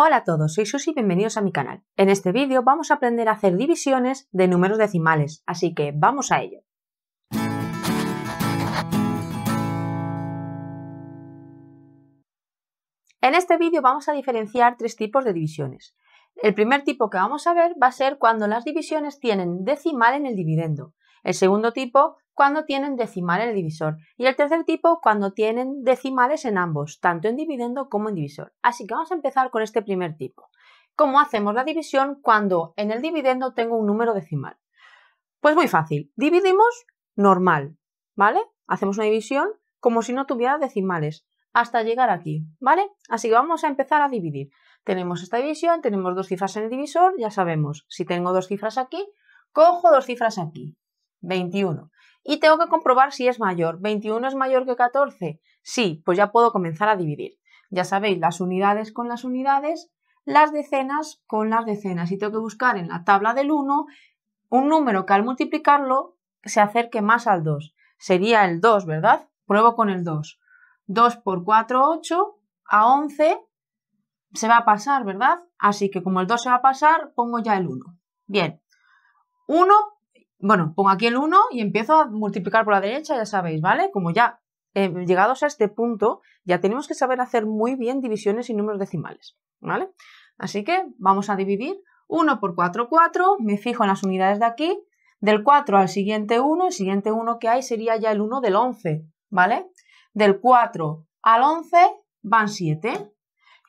Hola a todos, soy Susi y bienvenidos a mi canal. En este vídeo vamos a aprender a hacer divisiones de números decimales, así que vamos a ello. En este vídeo vamos a diferenciar tres tipos de divisiones. El primer tipo que vamos a ver va a ser cuando las divisiones tienen decimal en el dividendo. El segundo tipo cuando tienen decimal en el divisor. Y el tercer tipo cuando tienen decimales en ambos, tanto en dividendo como en divisor. Así que vamos a empezar con este primer tipo. ¿Cómo hacemos la división cuando en el dividendo tengo un número decimal? Pues muy fácil. Dividimos normal, ¿vale? Hacemos una división como si no tuviera decimales hasta llegar aquí, ¿vale? Así que vamos a empezar a dividir. Tenemos esta división, tenemos dos cifras en el divisor, ya sabemos, si tengo dos cifras aquí, cojo dos cifras aquí, 21 y tengo que comprobar si es mayor. ¿21 es mayor que 14? Sí, pues ya puedo comenzar a dividir. Ya sabéis, las unidades con las unidades, las decenas con las decenas. Y tengo que buscar en la tabla del 1 un número que al multiplicarlo se acerque más al 2. Sería el 2, ¿verdad? Pruebo con el 2. 2 por 4, 8. A 11 se va a pasar, ¿verdad? Así que como el 2 se va a pasar, pongo ya el 1. Bien. 1 bueno, pongo aquí el 1 y empiezo a multiplicar por la derecha, ya sabéis, ¿vale? Como ya eh, llegados a este punto, ya tenemos que saber hacer muy bien divisiones y números decimales, ¿vale? Así que vamos a dividir 1 por 4, 4, me fijo en las unidades de aquí, del 4 al siguiente 1, el siguiente 1 que hay sería ya el 1 del 11, ¿vale? Del 4 al 11 van 7.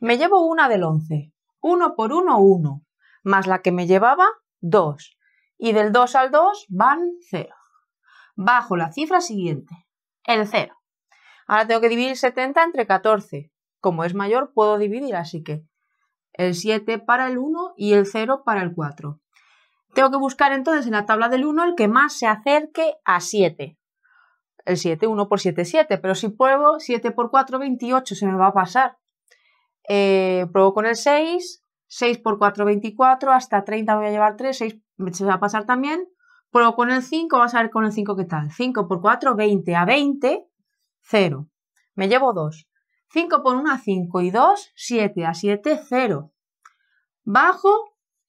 Me llevo una del 11. 1 por 1, 1. Más la que me llevaba, 2 y del 2 al 2 van 0. Bajo la cifra siguiente, el 0. Ahora tengo que dividir 70 entre 14. Como es mayor, puedo dividir, así que el 7 para el 1 y el 0 para el 4. Tengo que buscar entonces en la tabla del 1 el que más se acerque a 7. El 7, 1 por 7, 7. Pero si pruebo 7 por 4, 28, se me va a pasar. Eh, pruebo con el 6, 6 por 4, 24, hasta 30 voy a llevar 3, 6 se va a pasar también. Pruebo con el 5, vamos a ver con el 5 qué tal. 5 por 4, 20. A 20, 0. Me llevo 2. 5 por 1, 5. Y 2, 7. A 7, 0. Bajo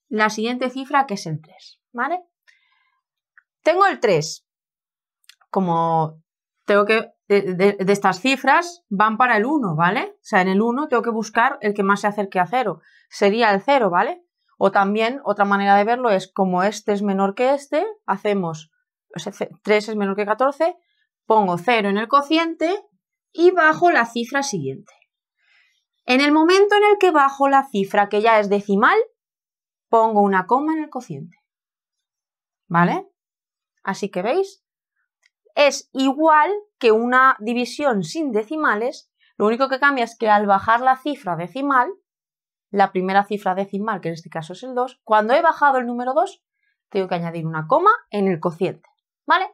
la siguiente cifra que es el 3. ¿Vale? Tengo el 3. Como tengo que de, estas cifras van para el 1, ¿vale? O sea, en el 1 tengo que buscar el que más se acerque a 0. Sería el 0, ¿vale? O también otra manera de verlo es como este es menor que este, hacemos 3 es menor que 14, pongo 0 en el cociente y bajo la cifra siguiente. En el momento en el que bajo la cifra que ya es decimal, pongo una coma en el cociente. ¿Vale? Así que veis, es igual que una división sin decimales, lo único que cambia es que al bajar la cifra decimal, la primera cifra decimal, que en este caso es el 2, cuando he bajado el número 2, tengo que añadir una coma en el cociente, ¿vale?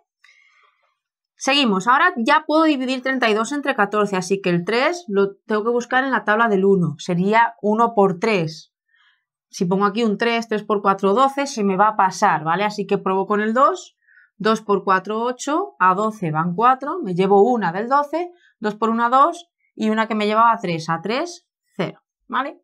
Seguimos, ahora ya puedo dividir 32 entre 14, así que el 3 lo tengo que buscar en la tabla del 1, sería 1 por 3. Si pongo aquí un 3, 3 por 4, 12, se me va a pasar, ¿vale? Así que pruebo con el 2, 2 por 4, 8, a 12 van 4, me llevo una del 12, 2 por 1, 2 y una que me llevaba 3, a 3, 0, ¿vale?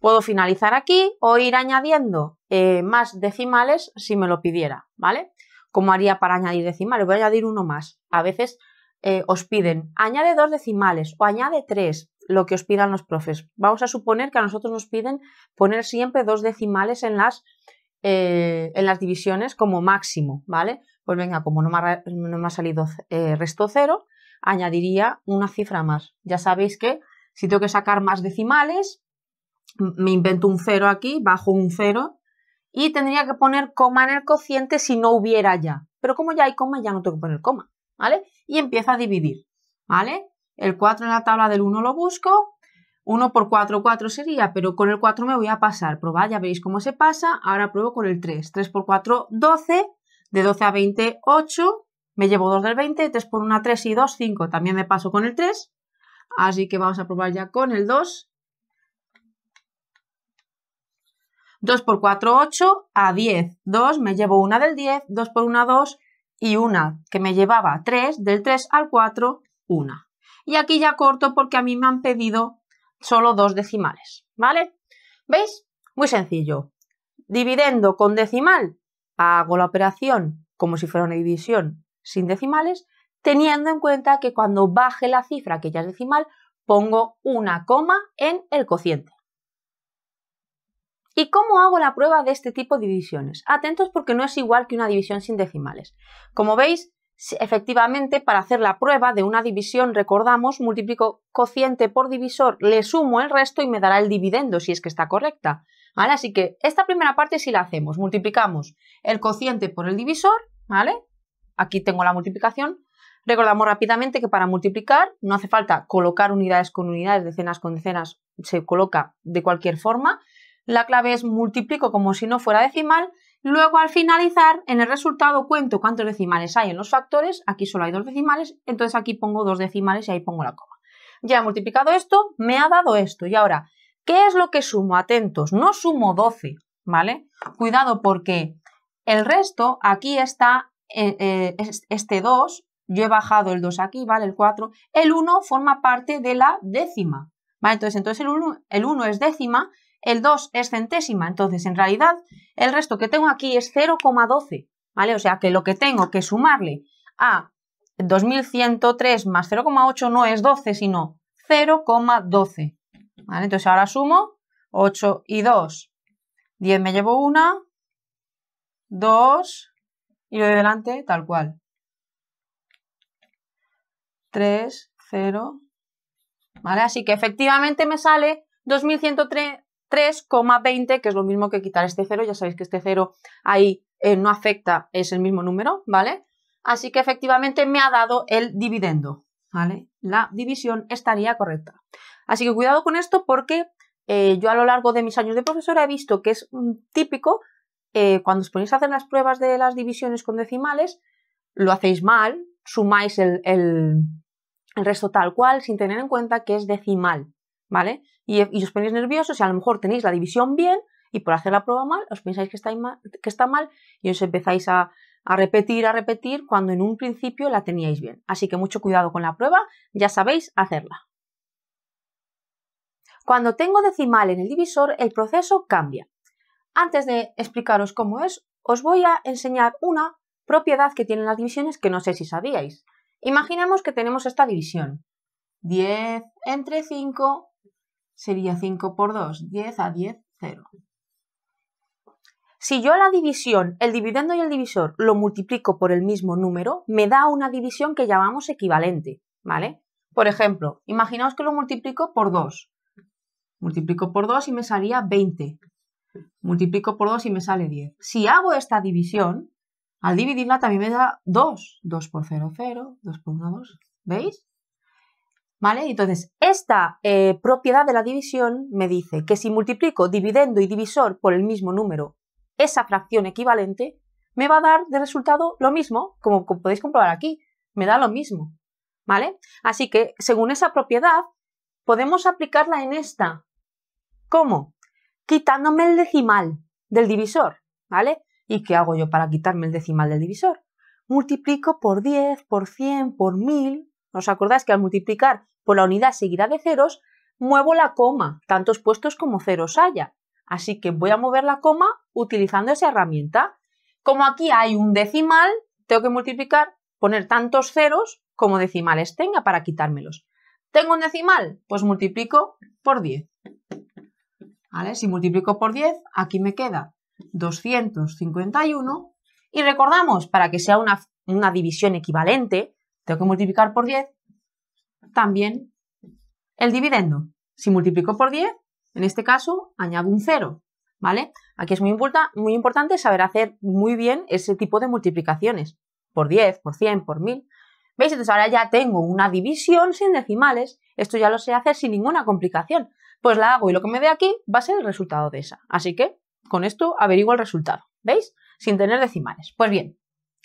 Puedo finalizar aquí o ir añadiendo eh, más decimales si me lo pidiera, ¿vale? ¿Cómo haría para añadir decimales? Voy a añadir uno más. A veces eh, os piden, añade dos decimales o añade tres, lo que os pidan los profes. Vamos a suponer que a nosotros nos piden poner siempre dos decimales en las, eh, en las divisiones como máximo, ¿vale? Pues venga, como no me ha, no me ha salido resto cero, añadiría una cifra más. Ya sabéis que si tengo que sacar más decimales, me invento un cero aquí, bajo un cero y tendría que poner coma en el cociente si no hubiera ya. Pero como ya hay coma, ya no tengo que poner coma, ¿vale? Y empiezo a dividir, ¿vale? El 4 en la tabla del 1 lo busco, 1 por 4, 4 sería, pero con el 4 me voy a pasar. Probad, ya veis cómo se pasa. Ahora pruebo con el 3. 3 por 4, 12. De 12 a 20, 8. Me llevo 2 del 20. 3 por 1, 3 y 2, 5. También me paso con el 3. Así que vamos a probar ya con el 2. 2 por 4, 8, a 10, 2, me llevo una del 10, 2 por 1, 2 y una que me llevaba 3, del 3 al 4, 1. Y aquí ya corto porque a mí me han pedido solo dos decimales, ¿vale? ¿Veis? Muy sencillo. Dividendo con decimal, hago la operación como si fuera una división sin decimales, teniendo en cuenta que cuando baje la cifra que ya es decimal, pongo una coma en el cociente. ¿Y cómo hago la prueba de este tipo de divisiones? Atentos porque no es igual que una división sin decimales. Como veis, efectivamente, para hacer la prueba de una división, recordamos, multiplico cociente por divisor, le sumo el resto y me dará el dividendo si es que está correcta. ¿Vale? Así que esta primera parte sí la hacemos. Multiplicamos el cociente por el divisor, ¿vale? Aquí tengo la multiplicación. Recordamos rápidamente que para multiplicar no hace falta colocar unidades con unidades, decenas con decenas, se coloca de cualquier forma. La clave es multiplico como si no fuera decimal. Luego al finalizar en el resultado cuento cuántos decimales hay en los factores. Aquí solo hay dos decimales, entonces aquí pongo dos decimales y ahí pongo la coma. Ya he multiplicado esto, me ha dado esto. Y ahora, ¿qué es lo que sumo? Atentos, no sumo 12, ¿vale? Cuidado porque el resto aquí está eh, eh, este 2, yo he bajado el 2 aquí, ¿vale? El 4. El 1 forma parte de la décima, ¿vale? Entonces, entonces el, 1, el 1 es décima, el 2 es centésima, entonces en realidad el resto que tengo aquí es 0,12, ¿vale? O sea que lo que tengo que sumarle a 2103 más 0,8 no es 12, sino 0,12, ¿vale? Entonces ahora sumo 8 y 2, 10 me llevo una, 2, y lo de delante tal cual. 3, 0. ¿Vale? Así que efectivamente me sale 2103,20, que es lo mismo que quitar este 0. Ya sabéis que este 0 ahí eh, no afecta, es el mismo número, ¿vale? Así que efectivamente me ha dado el dividendo, ¿vale? La división estaría correcta. Así que cuidado con esto porque eh, yo a lo largo de mis años de profesora he visto que es típico eh, cuando os ponéis a hacer las pruebas de las divisiones con decimales, lo hacéis mal, sumáis el, resto tal cual sin tener en cuenta que es decimal, ¿vale? Y, os ponéis nerviosos y a lo mejor tenéis la división bien y por hacer la prueba mal os pensáis que está mal, y os empezáis a repetir, a repetir cuando en un principio la teníais bien. Así que mucho cuidado con la prueba, ya sabéis hacerla. Cuando tengo decimal en el divisor, el proceso cambia. Antes de explicaros cómo es, os voy a enseñar una propiedad que tienen las divisiones que no sé si sabíais. Imaginemos que tenemos esta división. 10 entre 5 sería 5 por 2, 10 a 10, 0. Si yo la división, el dividendo y el divisor lo multiplico por el mismo número, me da una división que llamamos equivalente, ¿vale? Por ejemplo, imaginaos que lo multiplico por 2. Multiplico por 2 y me salía 20 multiplico por 2 y me sale 10. Si hago esta división, al dividirla también me da 2. 2 por 0, 0, 2 por 1, 2. ¿Veis? ¿Vale? Entonces, esta eh, propiedad de la división me dice que si multiplico dividendo y divisor por el mismo número, esa fracción equivalente, me va a dar de resultado lo mismo, como, como podéis comprobar aquí, me da lo mismo. ¿Vale? Así que, según esa propiedad, podemos aplicarla en esta. ¿Cómo? quitándome el decimal del divisor, ¿vale? ¿Y qué hago yo para quitarme el decimal del divisor? Multiplico por 10, por 100, por 1000. ¿Os acordáis que al multiplicar por la unidad seguida de ceros, muevo la coma, tantos puestos como ceros haya? Así que voy a mover la coma utilizando esa herramienta. Como aquí hay un decimal, tengo que multiplicar, poner tantos ceros como decimales tenga para quitármelos. ¿Tengo un decimal? Pues multiplico por 10. Si multiplico por 10, aquí me queda 251. Y recordamos, para que sea una, una división equivalente, tengo que multiplicar por 10 también el dividendo. Si multiplico por 10, en este caso, añado un 0. ¿Vale? Aquí es muy, muy importante saber hacer muy bien ese tipo de multiplicaciones. Por 10, por 100, por 1000. ¿Veis? Entonces ahora ya tengo una división sin decimales. Esto ya lo sé hacer sin ninguna complicación pues la hago y lo que me dé aquí va a ser el resultado de esa. Así que con esto averiguo el resultado, ¿veis? Sin tener decimales. Pues bien,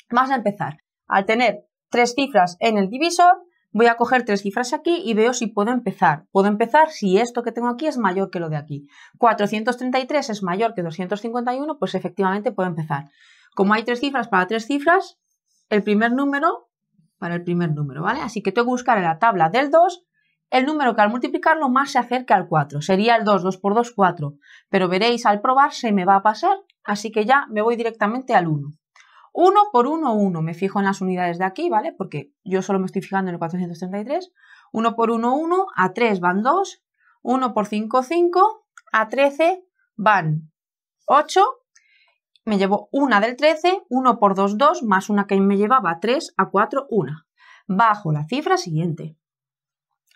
vamos a empezar. Al tener tres cifras en el divisor, voy a coger tres cifras aquí y veo si puedo empezar. Puedo empezar si esto que tengo aquí es mayor que lo de aquí. 433 es mayor que 251, pues efectivamente puedo empezar. Como hay tres cifras para tres cifras, el primer número para el primer número, ¿vale? Así que tengo que buscar en la tabla del 2 el número que al multiplicarlo más se acerca al 4. Sería el 2, 2 por 2, 4. Pero veréis, al probar se me va a pasar, así que ya me voy directamente al 1. 1 por 1, 1. Me fijo en las unidades de aquí, ¿vale? Porque yo solo me estoy fijando en el 433. 1 por 1, 1. A 3 van 2. 1 por 5, 5. A 13 van 8. Me llevo una del 13. 1 por 2, 2. Más una que me llevaba 3. A 4, 1. Bajo la cifra siguiente.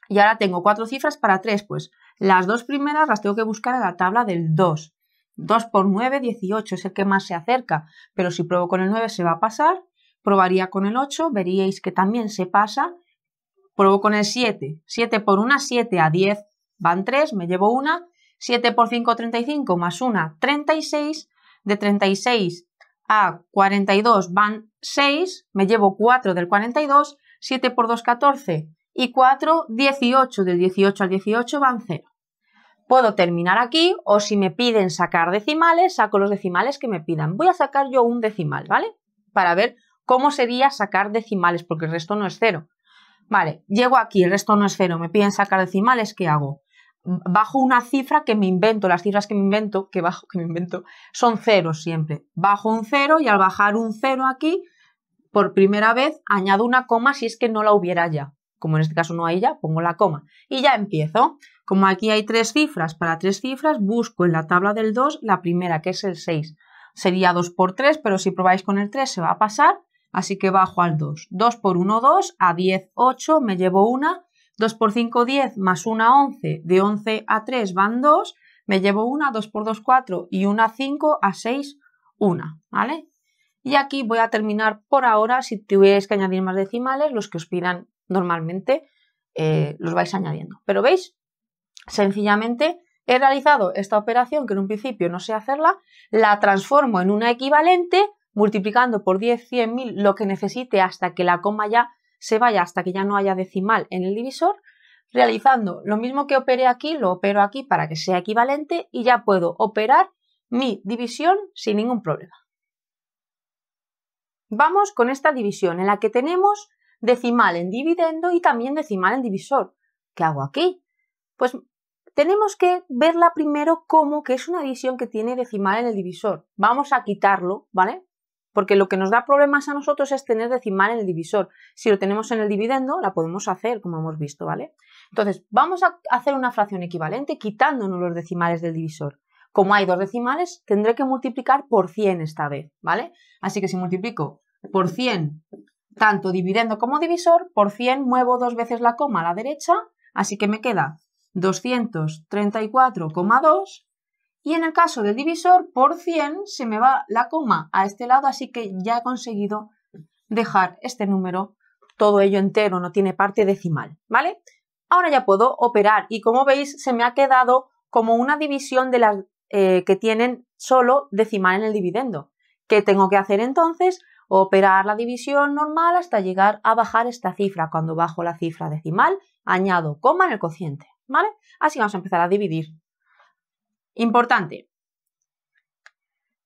Y ahora tengo cuatro cifras para 3. Pues las dos primeras las tengo que buscar en la tabla del 2. 2 por 9, 18 es el que más se acerca, pero si pruebo con el 9 se va a pasar. Probaría con el 8, veríais que también se pasa. Pruebo con el 7, 7 por 1, 7 a 10 van 3, me llevo una. 7 por 5, 35 más 1, 36. De 36 a 42 van 6, me llevo 4 del 42. 7 por 2, 14 y 4, 18. Del 18 al 18 van 0. Puedo terminar aquí o si me piden sacar decimales, saco los decimales que me pidan. Voy a sacar yo un decimal, ¿vale? Para ver cómo sería sacar decimales, porque el resto no es cero. Vale, llego aquí, el resto no es cero, me piden sacar decimales, ¿qué hago? Bajo una cifra que me invento, las cifras que me invento, que bajo, que me invento, son ceros siempre. Bajo un cero y al bajar un cero aquí, por primera vez añado una coma si es que no la hubiera ya. Como en este caso no hay ya, pongo la coma. Y ya empiezo. Como aquí hay tres cifras, para tres cifras busco en la tabla del 2 la primera, que es el 6. Sería 2 por 3, pero si probáis con el 3 se va a pasar, así que bajo al 2. 2 por 1, 2, a 10, 8, me llevo una. 2 por 5, 10, más 1, 11. De 11 a 3 van 2, me llevo una. 2 por 2, 4 y una 5, a 6, 1. ¿Vale? Y aquí voy a terminar por ahora. Si tuvierais que añadir más decimales, los que os pidan normalmente, eh, los vais añadiendo. Pero veis, Sencillamente he realizado esta operación que en un principio no sé hacerla, la transformo en una equivalente multiplicando por 10, 100, 1000 lo que necesite hasta que la coma ya se vaya, hasta que ya no haya decimal en el divisor, realizando lo mismo que operé aquí, lo opero aquí para que sea equivalente y ya puedo operar mi división sin ningún problema. Vamos con esta división en la que tenemos decimal en dividendo y también decimal en divisor. ¿Qué hago aquí? Pues tenemos que verla primero como que es una división que tiene decimal en el divisor. Vamos a quitarlo, ¿vale? Porque lo que nos da problemas a nosotros es tener decimal en el divisor. Si lo tenemos en el dividendo, la podemos hacer, como hemos visto, ¿vale? Entonces, vamos a hacer una fracción equivalente quitándonos los decimales del divisor. Como hay dos decimales, tendré que multiplicar por 100 esta vez, ¿vale? Así que si multiplico por 100 tanto dividendo como divisor, por 100 muevo dos veces la coma a la derecha, así que me queda 234,2 y en el caso del divisor por 100 se me va la coma a este lado, así que ya he conseguido dejar este número todo ello entero, no tiene parte decimal, ¿vale? Ahora ya puedo operar y como veis se me ha quedado como una división de las eh, que tienen solo decimal en el dividendo. ¿Qué tengo que hacer entonces? Operar la división normal hasta llegar a bajar esta cifra. Cuando bajo la cifra decimal, añado coma en el cociente. ¿vale? Así vamos a empezar a dividir. Importante.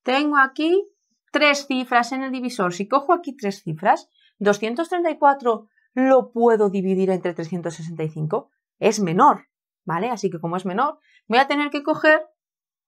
Tengo aquí tres cifras en el divisor. Si cojo aquí tres cifras, 234 lo puedo dividir entre 365. Es menor, ¿vale? Así que como es menor, voy a tener que coger,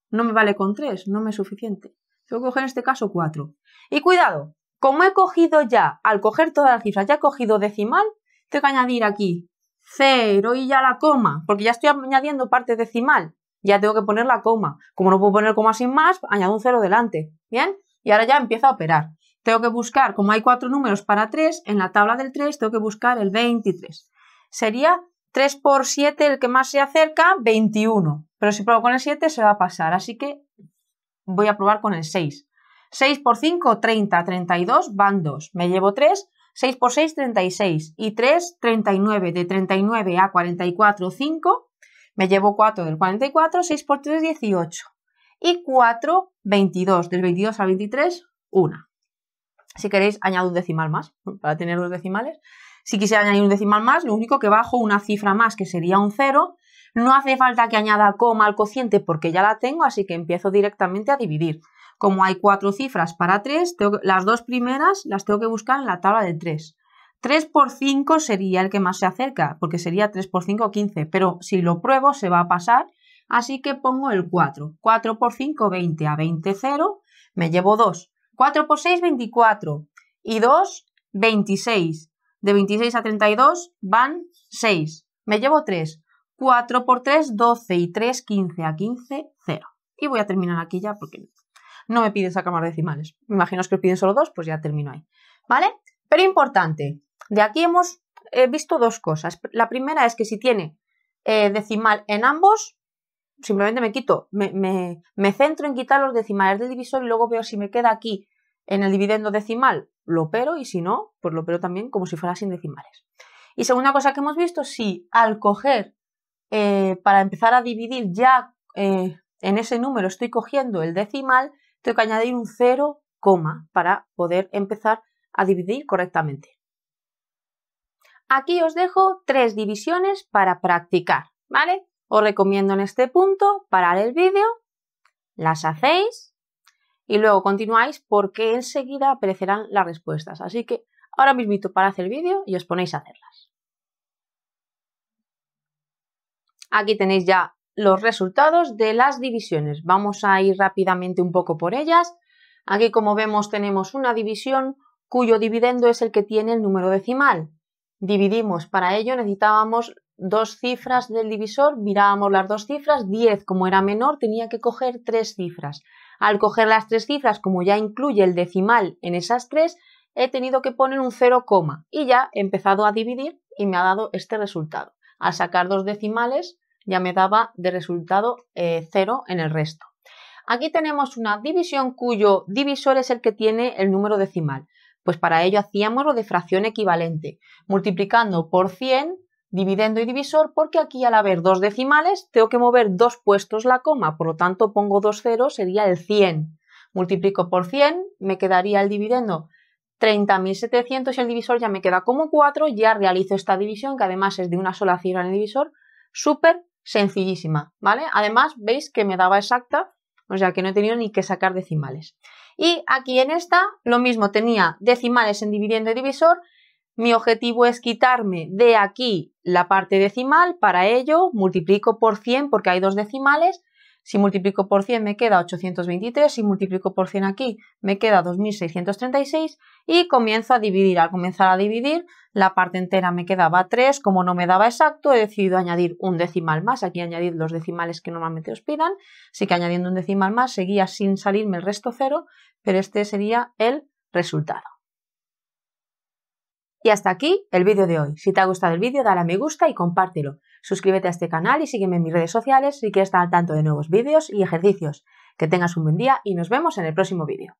no me vale con 3, no me es suficiente. Tengo que coger en este caso 4. Y cuidado, como he cogido ya, al coger todas las cifras, ya he cogido decimal, tengo que añadir aquí 0 y ya la coma, porque ya estoy añadiendo parte decimal, ya tengo que poner la coma. Como no puedo poner coma sin más, añado un 0 delante. ¿Bien? Y ahora ya empiezo a operar. Tengo que buscar, como hay cuatro números para 3, en la tabla del 3 tengo que buscar el 23. Sería 3 por 7, el que más se acerca, 21. Pero si pruebo con el 7 se va a pasar, así que voy a probar con el 6. 6 por 5, 30, 32, van 2. Me llevo 3, 6 por 6, 36. Y 3, 39. De 39 a 44, 5. Me llevo 4 del 44. 6 por 3, 18. Y 4, 22. Del 22 al 23, 1. Si queréis, añado un decimal más para tener los decimales. Si quisiera añadir un decimal más, lo único que bajo una cifra más, que sería un 0. No hace falta que añada coma al cociente porque ya la tengo, así que empiezo directamente a dividir. Como hay cuatro cifras para 3, las dos primeras las tengo que buscar en la tabla del 3. 3 por 5 sería el que más se acerca, porque sería 3 por 5, 15, pero si lo pruebo se va a pasar, así que pongo el 4. 4 por 5, 20, a 20, 0, me llevo 2. 4 por 6, 24, y 2, 26. De 26 a 32 van 6. Me llevo 3. 4 por 3, 12 y 3, 15 a 15, 0. Y voy a terminar aquí ya porque no me pide sacar más decimales. Me imagino que os piden solo dos, pues ya termino ahí. ¿Vale? Pero importante, de aquí hemos visto dos cosas. La primera es que si tiene eh, decimal en ambos, simplemente me quito, me, me, centro en quitar los decimales del divisor y luego veo si me queda aquí en el dividendo decimal, lo opero y si no, pues lo opero también como si fuera sin decimales. Y segunda cosa que hemos visto, si al coger eh, para empezar a dividir ya eh, en ese número estoy cogiendo el decimal, tengo que añadir un 0, para poder empezar a dividir correctamente. Aquí os dejo tres divisiones para practicar, ¿vale? Os recomiendo en este punto parar el vídeo, las hacéis y luego continuáis porque enseguida aparecerán las respuestas. Así que ahora mismo parad el vídeo y os ponéis a hacerlas. Aquí tenéis ya los resultados de las divisiones. Vamos a ir rápidamente un poco por ellas. Aquí como vemos tenemos una división cuyo dividendo es el que tiene el número decimal. Dividimos, para ello necesitábamos dos cifras del divisor, mirábamos las dos cifras, 10 como era menor tenía que coger tres cifras. Al coger las tres cifras, como ya incluye el decimal en esas tres, he tenido que poner un 0, y ya he empezado a dividir y me ha dado este resultado. Al sacar dos decimales ya me daba de resultado 0 eh, en el resto. Aquí tenemos una división cuyo divisor es el que tiene el número decimal. Pues para ello hacíamos lo de fracción equivalente, multiplicando por 100, dividendo y divisor, porque aquí al haber dos decimales tengo que mover dos puestos la coma, por lo tanto pongo dos ceros, sería el 100. Multiplico por 100, me quedaría el dividendo 30.700 y el divisor ya me queda como 4, ya realizo esta división, que además es de una sola cifra en el divisor, súper sencillísima, ¿vale? Además, veis que me daba exacta, o sea que no he tenido ni que sacar decimales. Y aquí en esta, lo mismo, tenía decimales en dividiendo y divisor. Mi objetivo es quitarme de aquí la parte decimal, para ello multiplico por 100 porque hay dos decimales si multiplico por 100 me queda 823, si multiplico por 100 aquí me queda 2636 y comienzo a dividir. Al comenzar a dividir, la parte entera me quedaba 3, como no me daba exacto, he decidido añadir un decimal más. Aquí añadir los decimales que normalmente os pidan, así que añadiendo un decimal más seguía sin salirme el resto cero, pero este sería el resultado. Y hasta aquí el vídeo de hoy. Si te ha gustado el vídeo, dale a me gusta y compártelo. Suscríbete a este canal y sígueme en mis redes sociales si quieres estar al tanto de nuevos vídeos y ejercicios. Que tengas un buen día y nos vemos en el próximo vídeo.